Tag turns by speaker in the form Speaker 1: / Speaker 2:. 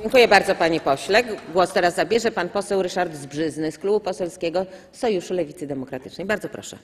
Speaker 1: Dziękuję bardzo, panie pośle. Głos teraz zabierze pan poseł Ryszard Zbrzyzny z Klubu Poselskiego Sojuszu Lewicy Demokratycznej. Bardzo proszę.